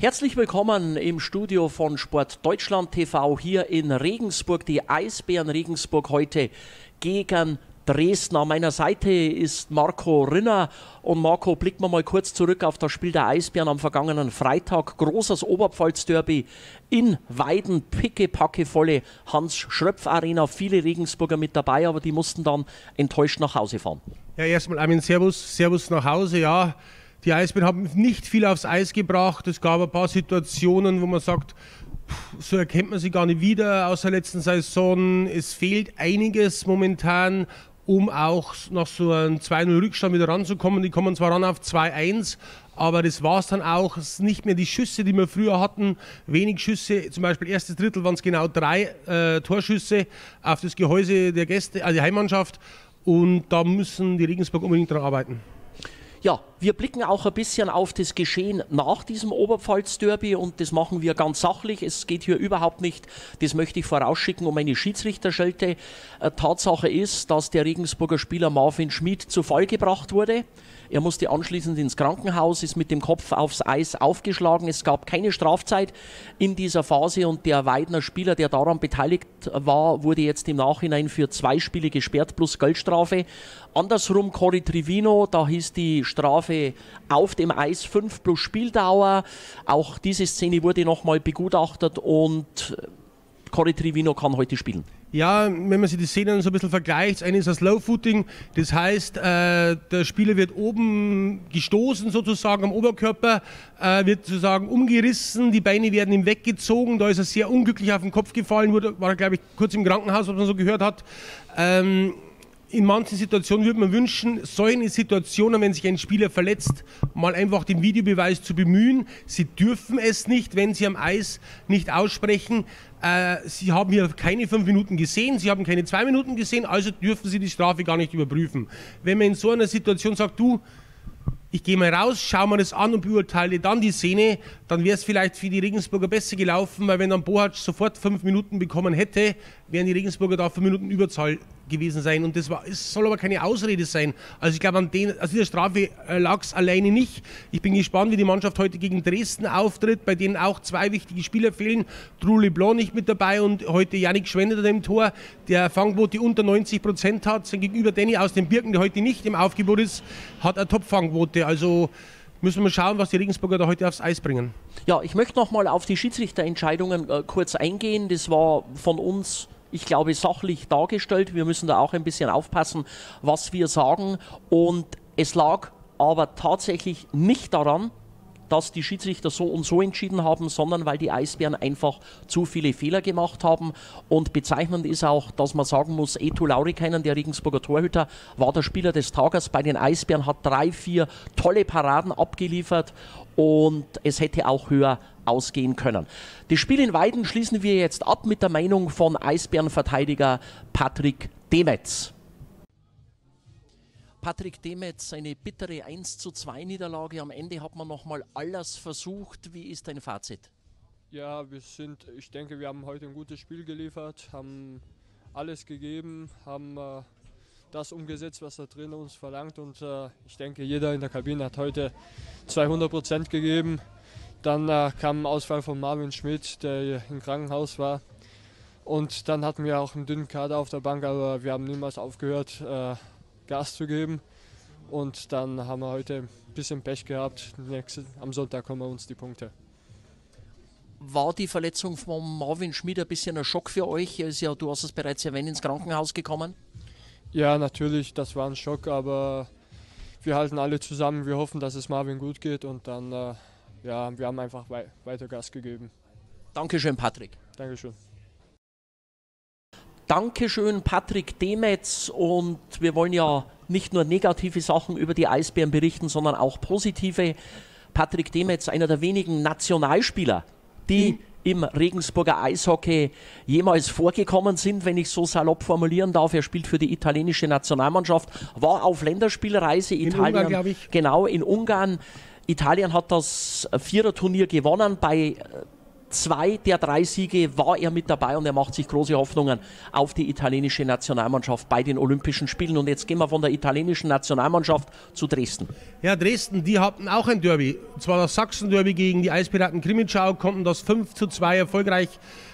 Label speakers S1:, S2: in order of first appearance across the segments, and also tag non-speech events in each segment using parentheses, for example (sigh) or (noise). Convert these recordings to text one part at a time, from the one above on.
S1: Herzlich willkommen im Studio von Sport Deutschland TV hier in Regensburg. Die Eisbären Regensburg heute gegen Dresden. An meiner Seite ist Marco Rinner. Und Marco, blicken wir mal kurz zurück auf das Spiel der Eisbären am vergangenen Freitag. Großes Oberpfalz-Derby in Weiden, pickepackevolle Hans-Schröpf-Arena. Viele Regensburger mit dabei, aber die mussten dann enttäuscht nach Hause fahren.
S2: Ja, erstmal Armin, Servus, Servus nach Hause, ja. Die Eisbären haben nicht viel aufs Eis gebracht. Es gab ein paar Situationen, wo man sagt, so erkennt man sie gar nicht wieder aus der letzten Saison. Es fehlt einiges momentan, um auch nach so einem 2-0-Rückstand wieder ranzukommen. Die kommen zwar ran auf 2-1, aber das war es dann auch. Es sind nicht mehr die Schüsse, die wir früher hatten. Wenig Schüsse, zum Beispiel erstes Drittel waren es genau drei äh, Torschüsse auf das Gehäuse der Gäste, also die Heimmannschaft. Und da müssen die Regensburg unbedingt daran arbeiten.
S1: Ja, wir blicken auch ein bisschen auf das Geschehen nach diesem Oberpfalz-Derby und das machen wir ganz sachlich. Es geht hier überhaupt nicht, das möchte ich vorausschicken, um eine Schiedsrichterschelte. Äh, Tatsache ist, dass der Regensburger Spieler Marvin Schmid zu Fall gebracht wurde. Er musste anschließend ins Krankenhaus, ist mit dem Kopf aufs Eis aufgeschlagen. Es gab keine Strafzeit in dieser Phase und der Weidner Spieler, der daran beteiligt war, wurde jetzt im Nachhinein für zwei Spiele gesperrt plus Geldstrafe. Andersrum Cory Trivino, da hieß die Strafe auf dem Eis 5 plus Spieldauer. Auch diese Szene wurde nochmal begutachtet und Cory Trivino kann heute spielen.
S2: Ja, wenn man sich die Szenen so ein bisschen vergleicht, eine ist das Low Footing, das heißt, äh, der Spieler wird oben gestoßen sozusagen am Oberkörper, äh, wird sozusagen umgerissen, die Beine werden ihm weggezogen, da ist er sehr unglücklich auf den Kopf gefallen, wurde, war er glaube ich kurz im Krankenhaus, was man so gehört hat. Ähm, in manchen Situationen würde man wünschen, solche Situationen, wenn sich ein Spieler verletzt, mal einfach den Videobeweis zu bemühen. Sie dürfen es nicht, wenn sie am Eis nicht aussprechen. Äh, sie haben hier keine fünf Minuten gesehen, Sie haben keine zwei Minuten gesehen, also dürfen Sie die Strafe gar nicht überprüfen. Wenn man in so einer Situation sagt, du, ich gehe mal raus, schaue mir das an und beurteile dann die Szene, dann wäre es vielleicht für die Regensburger besser gelaufen, weil wenn dann Bohac sofort fünf Minuten bekommen hätte, wären die Regensburger da fünf Minuten Überzahl gewesen sein. Und das war, es soll aber keine Ausrede sein. Also ich glaube, an den, also dieser Strafe äh, lag es alleine nicht. Ich bin gespannt, wie die Mannschaft heute gegen Dresden auftritt, bei denen auch zwei wichtige Spieler fehlen. Drew LeBlanc nicht mit dabei und heute Yannick Schwender im Tor, der Fangquote unter 90 Prozent hat. Sein Gegenüber Danny aus den Birken, der heute nicht im Aufgebot ist, hat eine Top-Fangquote. Also müssen wir schauen, was die Regensburger da heute aufs Eis bringen.
S1: Ja, ich möchte noch mal auf die Schiedsrichterentscheidungen äh, kurz eingehen. Das war von uns ich glaube, sachlich dargestellt. Wir müssen da auch ein bisschen aufpassen, was wir sagen. Und es lag aber tatsächlich nicht daran, dass die Schiedsrichter so und so entschieden haben, sondern weil die Eisbären einfach zu viele Fehler gemacht haben. Und bezeichnend ist auch, dass man sagen muss, Etu Laurikainen, der Regensburger Torhüter, war der Spieler des Tages bei den Eisbären, hat drei, vier tolle Paraden abgeliefert und es hätte auch höher ausgehen können. Das Spiel in Weiden schließen wir jetzt ab mit der Meinung von Eisbärenverteidiger Patrick Demetz. Patrick Demetz, eine bittere 1 zu 2 Niederlage. Am Ende hat man nochmal alles versucht. Wie ist dein Fazit?
S3: Ja, wir sind, ich denke, wir haben heute ein gutes Spiel geliefert, haben alles gegeben, haben äh, das umgesetzt, was der Trainer uns verlangt. Und äh, ich denke, jeder in der Kabine hat heute 200 Prozent gegeben. Dann äh, kam ein Ausfall von Marvin Schmidt, der im Krankenhaus war. Und dann hatten wir auch einen dünnen Kader auf der Bank, aber wir haben niemals aufgehört, äh, Gas zu geben. Und dann haben wir heute ein bisschen Pech gehabt. Nächste, am Sonntag kommen uns die Punkte.
S1: War die Verletzung von Marvin Schmid ein bisschen ein Schock für euch? Ja, du hast es bereits erwähnt, ins Krankenhaus gekommen.
S3: Ja, natürlich, das war ein Schock, aber wir halten alle zusammen. Wir hoffen, dass es Marvin gut geht und dann, äh, ja, wir haben einfach wei weiter Gas gegeben.
S1: Dankeschön, Patrick.
S3: Dankeschön.
S1: Dankeschön, Patrick Demetz. Und wir wollen ja nicht nur negative Sachen über die Eisbären berichten, sondern auch positive. Patrick Demetz, einer der wenigen Nationalspieler, die mhm. Im Regensburger Eishockey jemals vorgekommen sind, wenn ich so salopp formulieren darf. Er spielt für die italienische Nationalmannschaft, war auf Länderspielreise in Italien, Ungarn, genau in Ungarn. Italien hat das Viererturnier gewonnen bei zwei der drei Siege war er mit dabei und er macht sich große Hoffnungen auf die italienische Nationalmannschaft bei den Olympischen Spielen. Und jetzt gehen wir von der italienischen Nationalmannschaft zu Dresden.
S2: Ja, Dresden, die hatten auch ein Derby. Zwar das Sachsen-Derby gegen die Eispiraten Krimitschau, konnten das 5 zu 2 erfolgreich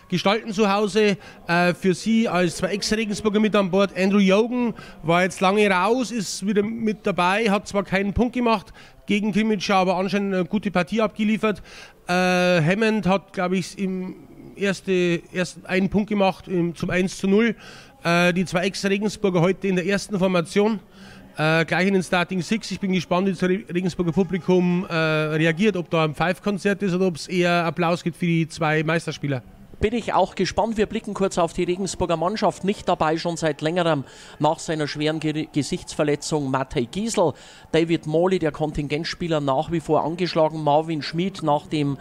S2: gestalten zu Hause. Äh, für sie als zwei Ex-Regensburger mit an Bord. Andrew Jogan war jetzt lange raus, ist wieder mit dabei, hat zwar keinen Punkt gemacht gegen Krimitschau, aber anscheinend eine gute Partie abgeliefert. Äh, Hammond hat, glaube ich, im erste, erst einen Punkt gemacht im, zum 1 zu 0. Äh, die zwei Ex-Regensburger heute in der ersten Formation. Äh, gleich in den Starting Six. Ich bin gespannt, wie das Regensburger Publikum äh, reagiert, ob da ein Five-Konzert ist oder ob es eher Applaus gibt für die zwei Meisterspieler
S1: bin ich auch gespannt. Wir blicken kurz auf die Regensburger Mannschaft. Nicht dabei schon seit längerem nach seiner schweren Ge Gesichtsverletzung Matej Giesel. David Molly, der Kontingentspieler, nach wie vor angeschlagen. Marvin Schmid nach dem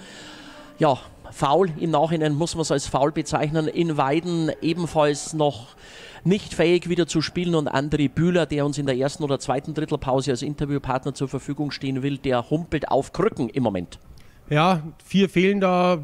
S1: ja, Foul, im Nachhinein muss man es als Foul bezeichnen, in Weiden ebenfalls noch nicht fähig wieder zu spielen und André Bühler, der uns in der ersten oder zweiten Drittelpause als Interviewpartner zur Verfügung stehen will, der humpelt auf Krücken im Moment.
S2: Ja, vier fehlen da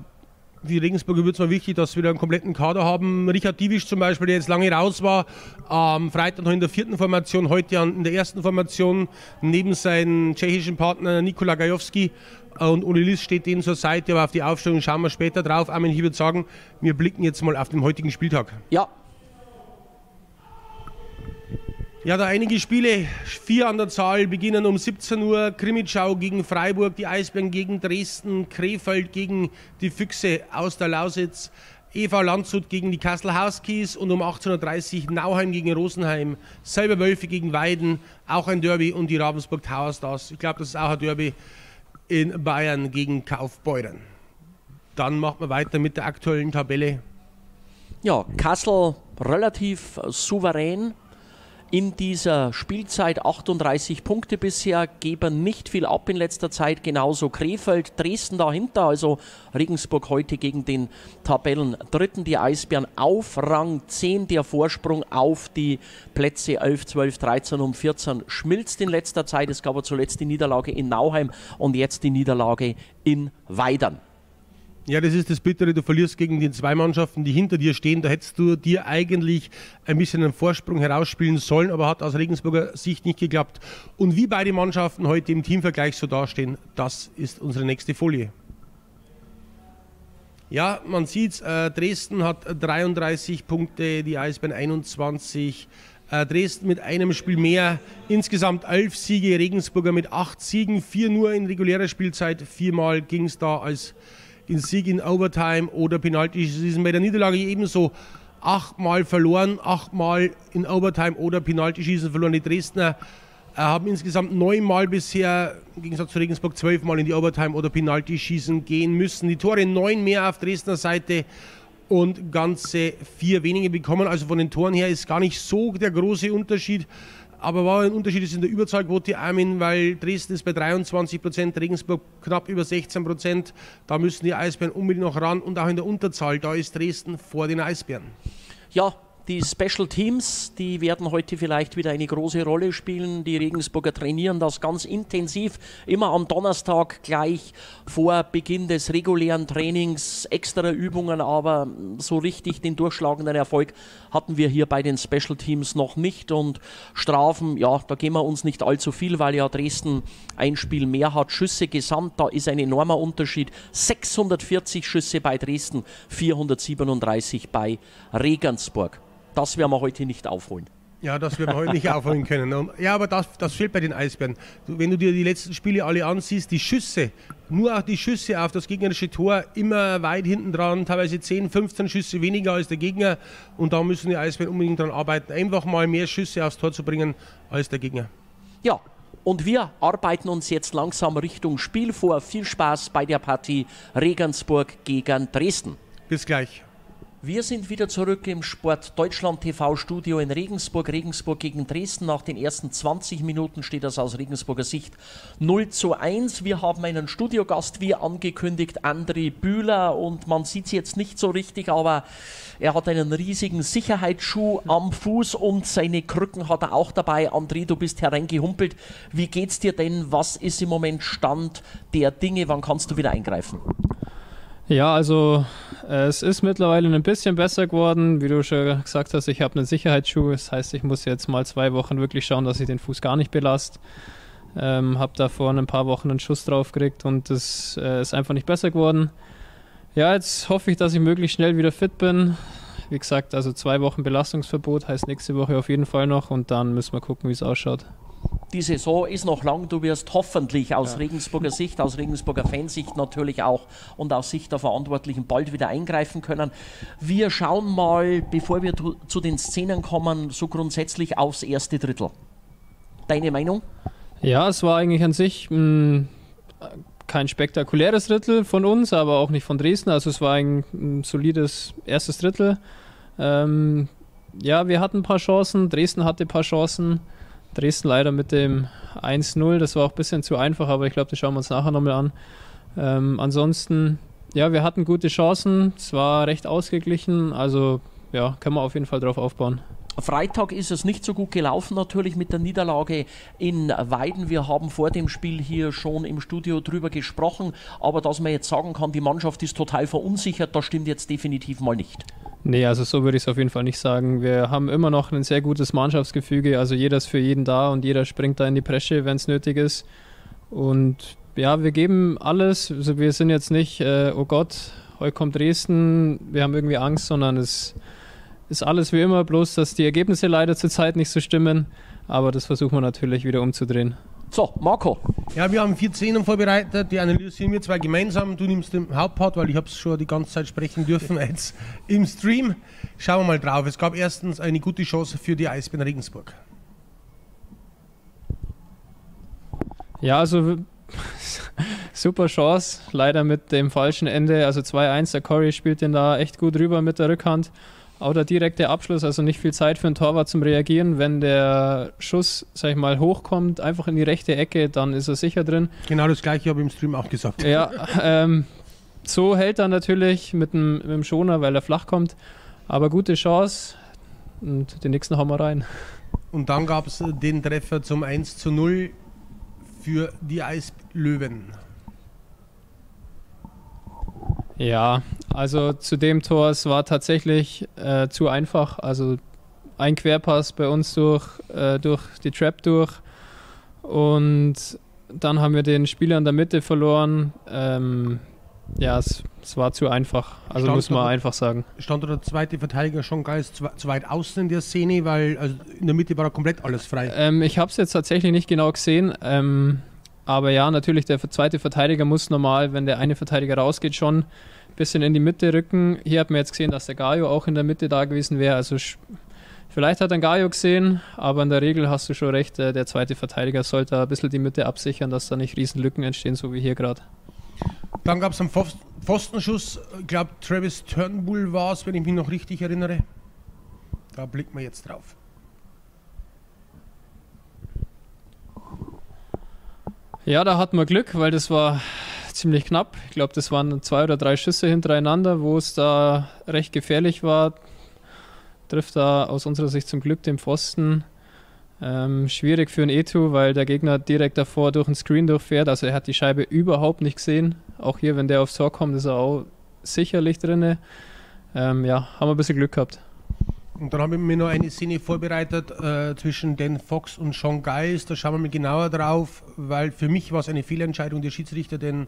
S2: für Regensburg wird es mal wichtig, dass wir einen kompletten Kader haben. Richard Divisch zum Beispiel, der jetzt lange raus war, am Freitag noch in der vierten Formation, heute in der ersten Formation, neben seinem tschechischen Partner Nikola Gajowski. Und Uli Liss steht denen zur Seite, aber auf die Aufstellung schauen wir später drauf. Armin, ich würde sagen, wir blicken jetzt mal auf den heutigen Spieltag.
S1: Ja,
S2: ja, da einige Spiele, vier an der Zahl, beginnen um 17 Uhr. Krimitschau gegen Freiburg, die Eisbären gegen Dresden, Krefeld gegen die Füchse aus der Lausitz, EV Landshut gegen die Kassel Huskies und um 18.30 Uhr Nauheim gegen Rosenheim, selber Wölfe gegen Weiden, auch ein Derby und die Ravensburg Tower Stars. Ich glaube, das ist auch ein Derby in Bayern gegen Kaufbeuren. Dann machen wir weiter mit der aktuellen Tabelle.
S1: Ja, Kassel relativ souverän in dieser Spielzeit 38 Punkte bisher, geben nicht viel ab in letzter Zeit, genauso Krefeld, Dresden dahinter, also Regensburg heute gegen den Tabellen Dritten, die Eisbären auf Rang 10, der Vorsprung auf die Plätze 11, 12, 13 und 14 schmilzt in letzter Zeit. Es gab aber zuletzt die Niederlage in Nauheim und jetzt die Niederlage in Weidern.
S2: Ja, das ist das Bittere. Du verlierst gegen die zwei Mannschaften, die hinter dir stehen. Da hättest du dir eigentlich ein bisschen einen Vorsprung herausspielen sollen, aber hat aus Regensburger Sicht nicht geklappt. Und wie beide Mannschaften heute im Teamvergleich so dastehen, das ist unsere nächste Folie. Ja, man sieht äh, Dresden hat 33 Punkte, die Eisbären 21. Äh, Dresden mit einem Spiel mehr, insgesamt elf Siege, Regensburger mit acht Siegen, vier nur in regulärer Spielzeit, viermal ging es da als den Sieg in Overtime oder Penalty schießen. Bei der Niederlage ebenso achtmal verloren, achtmal in Overtime oder Penalty schießen verloren. Die Dresdner äh, haben insgesamt neunmal bisher, im Gegensatz zu Regensburg, zwölfmal in die Overtime oder Penalty schießen gehen müssen. Die Tore neun mehr auf Dresdner Seite und ganze vier weniger bekommen. Also von den Toren her ist gar nicht so der große Unterschied. Aber war ein Unterschied ist in der Überzahlquote Armin, weil Dresden ist bei 23 Prozent, Regensburg knapp über 16 Prozent. Da müssen die Eisbären unbedingt noch ran und auch in der Unterzahl, da ist Dresden vor den Eisbären.
S1: Ja, die Special Teams, die werden heute vielleicht wieder eine große Rolle spielen. Die Regensburger trainieren das ganz intensiv, immer am Donnerstag gleich vor Beginn des regulären Trainings, extra Übungen, aber so richtig den durchschlagenden Erfolg hatten wir hier bei den Special Teams noch nicht. Und Strafen, ja, da gehen wir uns nicht allzu viel, weil ja Dresden ein Spiel mehr hat. Schüsse gesamt, da ist ein enormer Unterschied. 640 Schüsse bei Dresden, 437 bei Regensburg das werden wir heute nicht aufholen.
S2: Ja, das werden wir heute nicht aufholen können. Ja, aber das, das fehlt bei den Eisbären. Wenn du dir die letzten Spiele alle ansiehst, die Schüsse, nur auch die Schüsse auf das gegnerische Tor, immer weit hinten dran, teilweise 10, 15 Schüsse weniger als der Gegner. Und da müssen die Eisbären unbedingt daran arbeiten, einfach mal mehr Schüsse aufs Tor zu bringen als der Gegner.
S1: Ja, und wir arbeiten uns jetzt langsam Richtung Spiel vor. Viel Spaß bei der Partie Regensburg gegen Dresden.
S2: Bis gleich.
S1: Wir sind wieder zurück im Sport Deutschland TV Studio in Regensburg. Regensburg gegen Dresden. Nach den ersten 20 Minuten steht das aus Regensburger Sicht 0 zu 1. Wir haben einen Studiogast, wie angekündigt, André Bühler. Und man sieht es jetzt nicht so richtig, aber er hat einen riesigen Sicherheitsschuh am Fuß und seine Krücken hat er auch dabei. André, du bist hereingehumpelt. Wie geht's dir denn? Was ist im Moment Stand der Dinge? Wann kannst du wieder eingreifen?
S4: Ja, also es ist mittlerweile ein bisschen besser geworden. Wie du schon gesagt hast, ich habe einen Sicherheitsschuh. Das heißt, ich muss jetzt mal zwei Wochen wirklich schauen, dass ich den Fuß gar nicht belaste. Ähm, habe da vor ein paar Wochen einen Schuss drauf gekriegt und es äh, ist einfach nicht besser geworden. Ja, jetzt hoffe ich, dass ich möglichst schnell wieder fit bin. Wie gesagt, also zwei Wochen Belastungsverbot heißt nächste Woche auf jeden Fall noch und dann müssen wir gucken, wie es ausschaut
S1: die Saison ist noch lang. Du wirst hoffentlich aus ja. Regensburger Sicht, aus Regensburger Fansicht natürlich auch und aus Sicht der Verantwortlichen bald wieder eingreifen können. Wir schauen mal, bevor wir zu den Szenen kommen, so grundsätzlich aufs erste Drittel. Deine Meinung?
S4: Ja, es war eigentlich an sich mh, kein spektakuläres Drittel von uns, aber auch nicht von Dresden. Also es war ein, ein solides erstes Drittel. Ähm, ja, wir hatten ein paar Chancen, Dresden hatte ein paar Chancen. Dresden leider mit dem 1-0. Das war auch ein bisschen zu einfach, aber ich glaube, das schauen wir uns nachher nochmal an. Ähm, ansonsten, ja, wir hatten gute Chancen. Es war recht ausgeglichen. Also, ja, können wir auf jeden Fall drauf aufbauen.
S1: Freitag ist es nicht so gut gelaufen, natürlich mit der Niederlage in Weiden. Wir haben vor dem Spiel hier schon im Studio drüber gesprochen, aber dass man jetzt sagen kann, die Mannschaft ist total verunsichert, das stimmt jetzt definitiv mal nicht.
S4: Nee, also so würde ich es auf jeden Fall nicht sagen. Wir haben immer noch ein sehr gutes Mannschaftsgefüge. Also jeder ist für jeden da und jeder springt da in die Presche, wenn es nötig ist. Und ja, wir geben alles. Also wir sind jetzt nicht, äh, oh Gott, heute kommt Dresden, wir haben irgendwie Angst, sondern es ist alles wie immer, bloß dass die Ergebnisse leider zurzeit nicht so stimmen. Aber das versuchen wir natürlich wieder umzudrehen.
S1: So, Marco.
S2: Ja, wir haben vier Szenen vorbereitet, die analysieren wir zwei gemeinsam. Du nimmst den Hauptpart, weil ich habe es schon die ganze Zeit sprechen dürfen (laughs) jetzt im Stream. Schauen wir mal drauf. Es gab erstens eine gute Chance für die Eisbären Regensburg.
S4: Ja, also (laughs) super Chance, leider mit dem falschen Ende. Also 2-1, der Corey spielt den da echt gut rüber mit der Rückhand. Auch der direkte Abschluss, also nicht viel Zeit für einen Torwart zum Reagieren. Wenn der Schuss, sag ich mal, hochkommt, einfach in die rechte Ecke, dann ist er sicher drin.
S2: Genau das gleiche habe ich im Stream auch gesagt.
S4: Ja, ähm, so hält er natürlich mit dem, mit dem Schoner, weil er flach kommt. Aber gute Chance und den nächsten hauen wir rein.
S2: Und dann gab es den Treffer zum 1 zu 0 für die Eislöwen.
S4: Ja, also zu dem Tor, es war tatsächlich äh, zu einfach. Also ein Querpass bei uns durch, äh, durch die Trap durch und dann haben wir den Spieler in der Mitte verloren. Ähm, ja, es, es, war zu einfach. Also stand muss man der, einfach sagen.
S2: Stand der zweite Verteidiger schon ganz zu, zu, weit außen in der Szene, weil also in der Mitte war komplett alles frei.
S4: Ähm, ich habe es jetzt tatsächlich nicht genau gesehen. Ähm, aber ja, natürlich, der zweite Verteidiger muss normal, wenn der eine Verteidiger rausgeht, schon ein bisschen in die Mitte rücken. Hier hat man jetzt gesehen, dass der Gaio auch in der Mitte da gewesen wäre. Also vielleicht hat ein Gaio gesehen, aber in der Regel hast du schon recht, der zweite Verteidiger sollte ein bisschen die Mitte absichern, dass da nicht riesen Lücken entstehen, so wie hier gerade.
S2: Dann gab es einen Pfostenschuss, ich glaube Travis Turnbull war es, wenn ich mich noch richtig erinnere. Da blicken wir jetzt drauf.
S4: Ja, da hatten wir Glück, weil das war ziemlich knapp. Ich glaube, das waren zwei oder drei Schüsse hintereinander, wo es da recht gefährlich war. Trifft da aus unserer Sicht zum Glück den Pfosten. Ähm, schwierig für ein Etu, weil der Gegner direkt davor durch den Screen durchfährt. Also er hat die Scheibe überhaupt nicht gesehen. Auch hier, wenn der aufs Tor kommt, ist er auch sicherlich drin. Ähm, ja, haben wir ein bisschen Glück gehabt.
S2: Und dann habe ich mir noch eine Szene vorbereitet äh, zwischen Dan Fox und Sean Geis. Da schauen wir mal genauer drauf, weil für mich war es eine Fehlentscheidung der Schiedsrichter, denn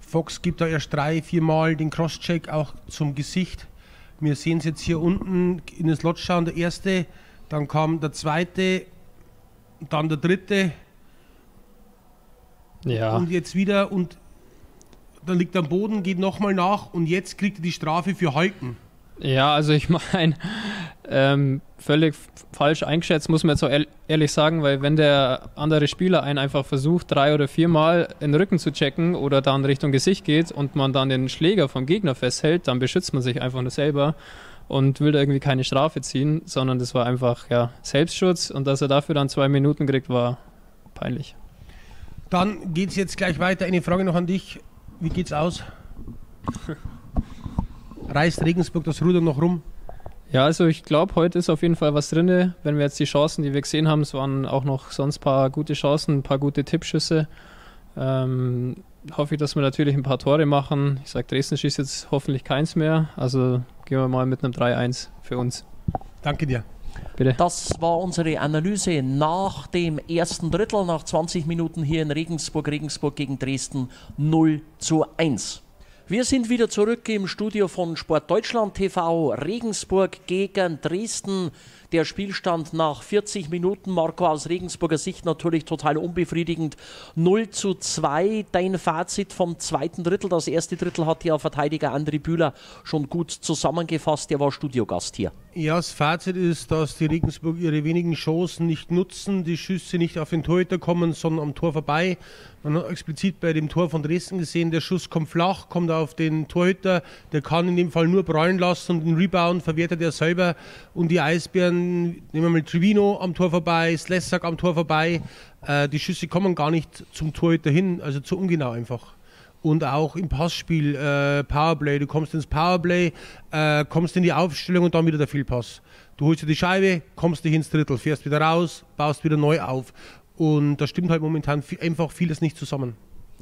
S2: Fox gibt da erst drei, vier Mal den Crosscheck auch zum Gesicht. Wir sehen es jetzt hier unten in den Slot schauen. Der erste, dann kam der zweite, dann der dritte. Ja. Und jetzt wieder und dann liegt er am Boden, geht nochmal nach und jetzt kriegt er die Strafe für Halten.
S4: Ja, also ich (laughs) meine, ähm, völlig falsch eingeschätzt, muss man jetzt auch ehrlich sagen, weil wenn der andere Spieler einen einfach versucht, drei oder viermal in den Rücken zu checken oder dann Richtung Gesicht geht und man dann den Schläger vom Gegner festhält, dann beschützt man sich einfach nur selber und will da irgendwie keine Strafe ziehen, sondern das war einfach ja, Selbstschutz und dass er dafür dann zwei Minuten kriegt, war peinlich.
S2: Dann geht es jetzt gleich weiter. Eine Frage noch an dich. Wie geht's aus? (laughs) reißt Regensburg das Ruder noch rum?
S4: Ja, also ich glaube, heute ist auf jeden Fall was drin. Wenn wir jetzt die Chancen, die wir gesehen haben, es waren auch noch sonst ein paar gute Chancen, ein paar gute Tippschüsse. Ähm, hoffe ich, dass wir natürlich ein paar Tore machen. Ich sage, Dresden schießt jetzt hoffentlich keins mehr. Also gehen wir mal mit einem 3-1 für uns.
S2: Danke dir.
S1: Bitte. Das war unsere Analyse nach dem ersten Drittel, nach 20 Minuten hier in Regensburg. Regensburg gegen Dresden 0 zu 1. Wir sind wieder zurück im Studio von Sport Deutschland TV. Regensburg gegen Dresden. Der Spielstand nach 40 Minuten, Marco, aus Regensburger Sicht natürlich total unbefriedigend. 0 zu 2. Dein Fazit vom zweiten Drittel. Das erste Drittel hat ja Verteidiger André Bühler schon gut zusammengefasst. Der war Studiogast hier.
S2: Ja, das Fazit ist, dass die Regensburg ihre wenigen Chancen nicht nutzen, die Schüsse nicht auf den Torhüter kommen, sondern am Tor vorbei. Man hat explizit bei dem Tor von Dresden gesehen, der Schuss kommt flach, kommt auf den Torhüter, der kann in dem Fall nur prallen lassen und den Rebound verwertet er selber. Und die Eisbären, nehmen wir mal Trivino am Tor vorbei, Slessak am Tor vorbei, äh, die Schüsse kommen gar nicht zum Torhüter hin, also zu ungenau einfach und auch im Passspiel, äh, Powerplay. Du kommst ins Powerplay, äh, kommst in die Aufstellung und dann wieder der Fehlpass. Du holst dir die Scheibe, kommst dich ins Drittel, fährst wieder raus, baust wieder neu auf. Und da stimmt halt momentan einfach vieles nicht zusammen.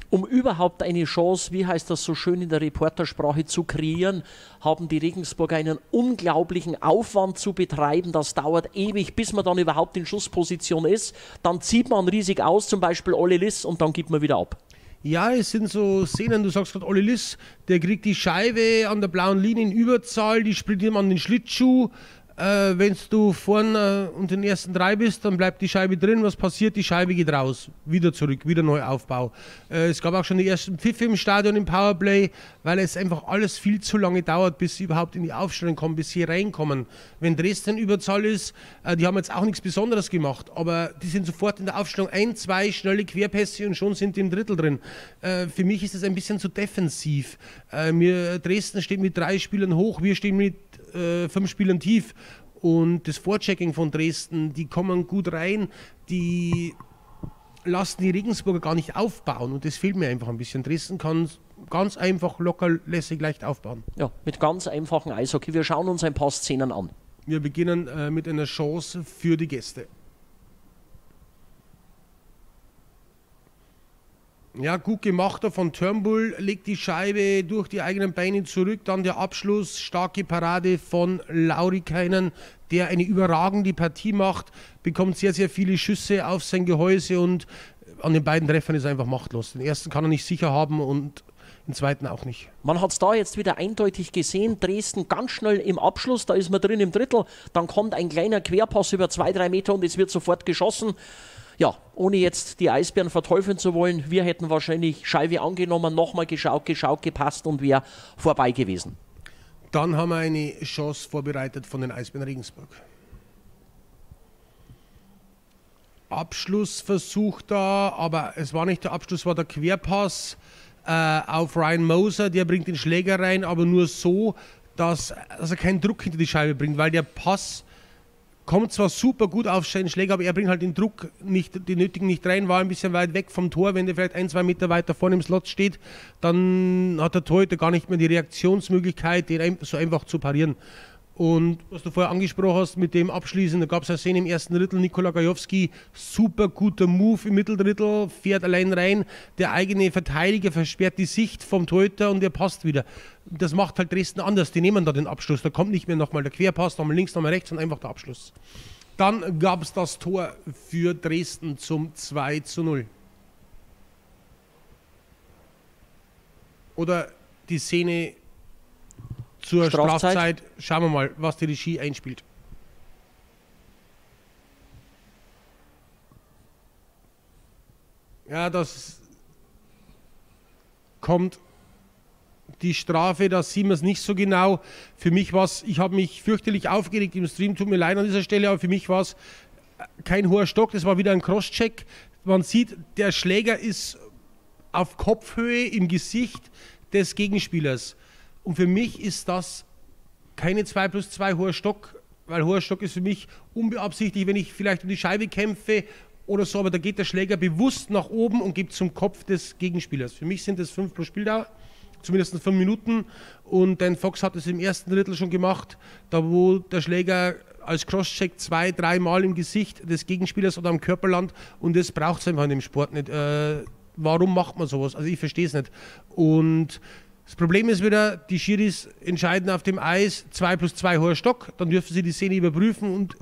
S1: Um überhaupt eine Chance, wie heißt das so schön in der Reportersprache, zu kreieren, haben die Regensburger einen unglaublichen Aufwand zu betreiben. Das dauert ewig, bis man dann überhaupt in Schussposition ist. Dann zieht man riesig aus, zum Beispiel Olli Liss, und dann gibt man wieder ab.
S2: Ja, es sind so Szenen, du sagst gerade, Olli Liss, der kriegt die Scheibe an der blauen Linie in Überzahl, die springt ihm an den Schlittschuh, äh, wenn du vorne äh, und den ersten drei bist, dann bleibt die Scheibe drin. Was passiert? Die Scheibe geht raus. Wieder zurück, wieder Neuaufbau. Äh, es gab auch schon die ersten Pfiffe im Stadion im Powerplay, weil es einfach alles viel zu lange dauert, bis sie überhaupt in die Aufstellung kommen, bis sie reinkommen. Wenn Dresden Überzahl ist, äh, die haben jetzt auch nichts Besonderes gemacht, aber die sind sofort in der Aufstellung ein, zwei schnelle Querpässe und schon sind die im Drittel drin. Äh, für mich ist es ein bisschen zu defensiv. Äh, mir, Dresden steht mit drei Spielern hoch, wir stehen mit äh, fünf Spielern tief. Und das Vorchecking von Dresden, die kommen gut rein, die lassen die Regensburger gar nicht aufbauen. Und das fehlt mir einfach ein bisschen. Dresden kann ganz einfach, locker, lässig, leicht aufbauen.
S1: Ja, mit ganz einfachen Eishockey. Wir schauen uns ein paar Szenen an.
S2: Wir beginnen äh, mit einer Chance für die Gäste. Ja, gut gemacht von Turnbull, legt die Scheibe durch die eigenen Beine zurück, dann der Abschluss, starke Parade von Laurikainen, der eine überragende Partie macht, bekommt sehr, sehr viele Schüsse auf sein Gehäuse und an den beiden Treffern ist er einfach machtlos. Den ersten kann er nicht sicher haben und den zweiten auch nicht.
S1: Man hat es da jetzt wieder eindeutig gesehen. Dresden ganz schnell im Abschluss, da ist man drin im Drittel. Dann kommt ein kleiner Querpass über zwei, drei Meter und es wird sofort geschossen ja, ohne jetzt die Eisbären verteufeln zu wollen, wir hätten wahrscheinlich Scheibe angenommen, nochmal geschaut, geschaut, gepasst und wäre vorbei gewesen.
S2: Dann haben wir eine Chance vorbereitet von den Eisbären Regensburg. Abschlussversuch da, aber es war nicht der Abschluss, war der Querpass äh, auf Ryan Moser. Der bringt den Schläger rein, aber nur so, dass, dass er keinen Druck hinter die Scheibe bringt, weil der Pass kommt zwar super gut auf seinen Schläger, aber er bringt halt den Druck nicht, den nötigen nicht rein, war ein bisschen weit weg vom Tor. Wenn der vielleicht ein, zwei Meter weiter vorne im Slot steht, dann hat der Torhüter gar nicht mehr die Reaktionsmöglichkeit, den so einfach zu parieren. Und was du vorher angesprochen hast mit dem Abschließen, da gab es eine Szene im ersten Drittel, Nikola Gajowski, super guter Move im Mitteldrittel, fährt allein rein, der eigene Verteidiger versperrt die Sicht vom Torhüter und er passt wieder. Das macht halt Dresden anders, die nehmen da den Abschluss, da kommt nicht mehr nochmal der Querpass, nochmal links, nochmal rechts, sondern einfach der Abschluss. Dann gab es das Tor für Dresden zum 2 zu 0. Oder die Szene zur Strafzeit. Strafzeit. Schauen wir mal, was die Regie einspielt. Ja, das kommt die Strafe, da sehen wir es nicht so genau. Für mich war es, ich habe mich fürchterlich aufgeregt im Stream, tut mir leid an dieser Stelle, aber für mich war es kein hoher Stock, das war wieder ein Crosscheck. Man sieht, der Schläger ist auf Kopfhöhe im Gesicht des Gegenspielers. Und für mich ist das keine 2 plus 2 hoher Stock, weil hoher Stock ist für mich unbeabsichtigt, wenn ich vielleicht um die Scheibe kämpfe oder so, aber da geht der Schläger bewusst nach oben und geht zum Kopf des Gegenspielers. Für mich sind das 5 plus Spieldauer, zumindest 5 Minuten. Und Dan Fox hat es im ersten Drittel schon gemacht, da wo der Schläger als Crosscheck zwei, dreimal im Gesicht des Gegenspielers oder am Körperland und das braucht es einfach in dem Sport nicht. Äh, warum macht man sowas? Also ich verstehe es nicht. Und das Problem ist wieder, die Schiris entscheiden auf dem Eis 2 plus 2 hoher Stock, dann dürfen sie die Szene überprüfen und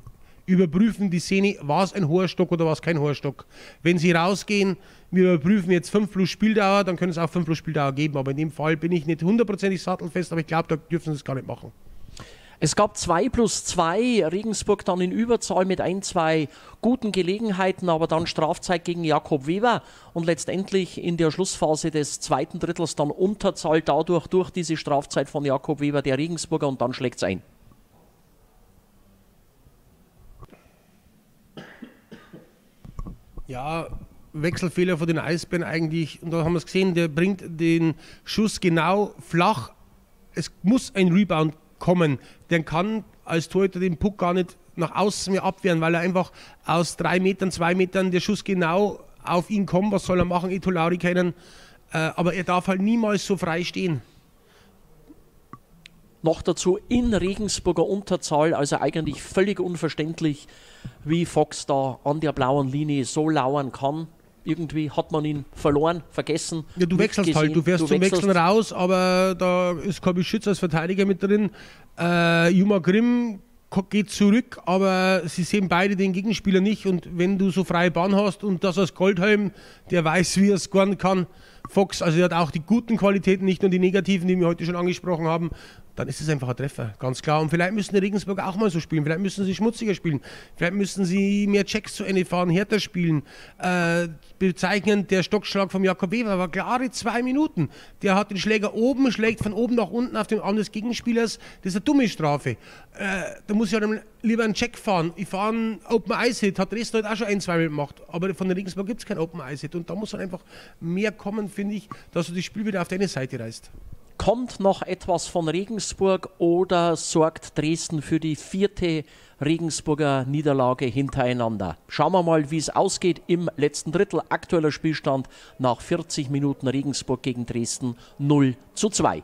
S2: überprüfen die Szene, war es ein hoher Stock oder war es kein hoher Stock. Wenn sie rausgehen, wir überprüfen jetzt 5 plus Spieldauer, dann können es auch 5 plus Spieldauer geben, aber in dem Fall bin ich nicht hundertprozentig sattelfest, aber ich glaube, da dürfen sie es gar nicht machen.
S1: Es gab 2 plus 2, Regensburg dann in Überzahl mit ein, zwei guten Gelegenheiten, aber dann Strafzeit gegen Jakob Weber und letztendlich in der Schlussphase des zweiten Drittels dann Unterzahl dadurch durch diese Strafzeit von Jakob Weber der Regensburger und dann schlägt es ein.
S2: Ja, Wechselfehler von den Eisbären eigentlich, und da haben wir es gesehen, der bringt den Schuss genau flach. Es muss ein Rebound kommen. Der kann als Torhüter den Puck gar nicht nach außen mehr abwehren, weil er einfach aus drei Metern, zwei Metern der Schuss genau auf ihn kommt. Was soll er machen? Itolauri kennen. Äh, aber er darf halt niemals so frei stehen.
S1: Noch dazu in Regensburger Unterzahl, also eigentlich völlig unverständlich, wie Fox da an der blauen Linie so lauern kann irgendwie hat man ihn verloren, vergessen.
S2: Ja, du wechselst gesehen. halt, du fährst du zum wechselst. Wechseln raus, aber da ist Kobi Schütz als Verteidiger mit drin. Äh, Juma Grimm geht zurück, aber sie sehen beide den Gegenspieler nicht und wenn du so freie Bahn hast und das als Goldhelm, der weiß, wie er scoren kann, Fox, also er hat auch die guten Qualitäten, nicht nur die negativen, die wir heute schon angesprochen haben dann ist es einfach ein Treffer, ganz klar. Und vielleicht müssen die Regensburg auch mal so spielen, vielleicht müssen sie schmutziger spielen, vielleicht müssen sie mehr Checks zu Ende fahren, härter spielen. Äh, bezeichnend, der Stockschlag von Jakob Weber war klare zwei Minuten. Der hat den Schläger oben, schlägt von oben nach unten auf den Arm des Gegenspielers. Das ist eine dumme Strafe. Äh, da muss ich dann lieber einen Check fahren. Ich fahre einen Open Ice Hit, hat Dresden heute auch schon ein, zwei Mal gemacht. Aber von der Regensburg gibt es keinen Open Ice Hit. Und da muss dann einfach mehr kommen, finde ich, dass du das Spiel wieder auf deine Seite reißt.
S1: Kommt noch etwas von Regensburg oder sorgt Dresden für die vierte Regensburger Niederlage hintereinander? Schauen wir mal, wie es ausgeht im letzten Drittel. Aktueller Spielstand nach 40 Minuten Regensburg gegen Dresden 0 zu 2.